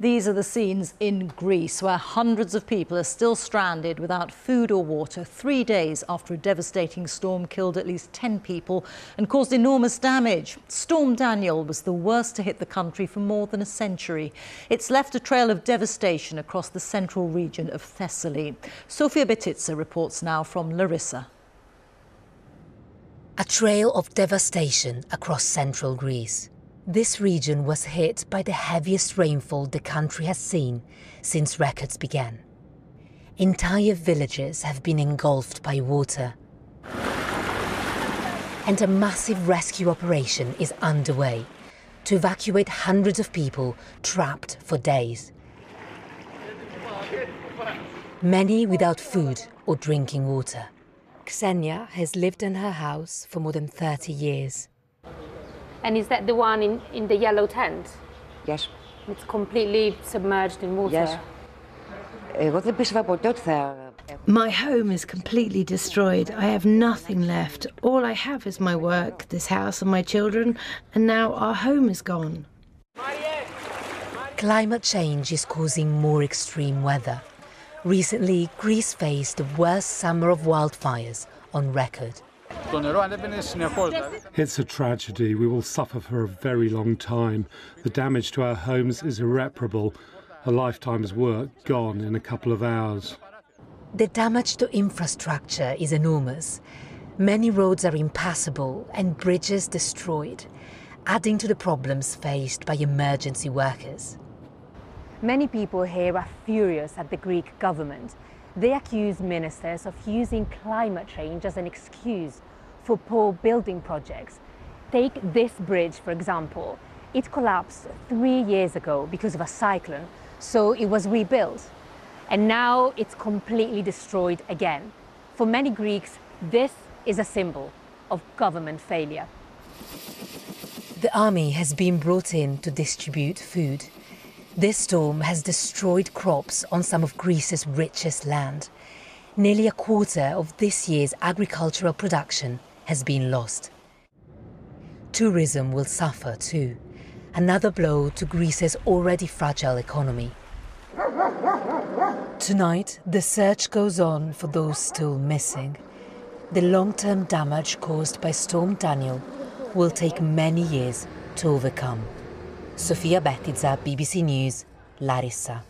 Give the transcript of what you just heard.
These are the scenes in Greece where hundreds of people are still stranded without food or water three days after a devastating storm killed at least 10 people and caused enormous damage. Storm Daniel was the worst to hit the country for more than a century. It's left a trail of devastation across the central region of Thessaly. Sofia Bettiza reports now from Larissa. A trail of devastation across central Greece. This region was hit by the heaviest rainfall the country has seen since records began. Entire villages have been engulfed by water. And a massive rescue operation is underway to evacuate hundreds of people trapped for days. Many without food or drinking water. Xenia has lived in her house for more than 30 years. And is that the one in, in the yellow tent? Yes. It's completely submerged in water. Yes. My home is completely destroyed. I have nothing left. All I have is my work, this house, and my children, and now our home is gone. Climate change is causing more extreme weather. Recently, Greece faced the worst summer of wildfires on record. It's a tragedy. We will suffer for a very long time. The damage to our homes is irreparable. A lifetime's work gone in a couple of hours. The damage to infrastructure is enormous. Many roads are impassable and bridges destroyed, adding to the problems faced by emergency workers. Many people here are furious at the Greek government. They accuse ministers of using climate change as an excuse for poor building projects. Take this bridge, for example. It collapsed three years ago because of a cyclone, so it was rebuilt. And now it's completely destroyed again. For many Greeks, this is a symbol of government failure. The army has been brought in to distribute food. This storm has destroyed crops on some of Greece's richest land. Nearly a quarter of this year's agricultural production has been lost. Tourism will suffer too, another blow to Greece's already fragile economy. Tonight, the search goes on for those still missing. The long-term damage caused by Storm Daniel will take many years to overcome. Sofia Betitsa, BBC News, Larissa.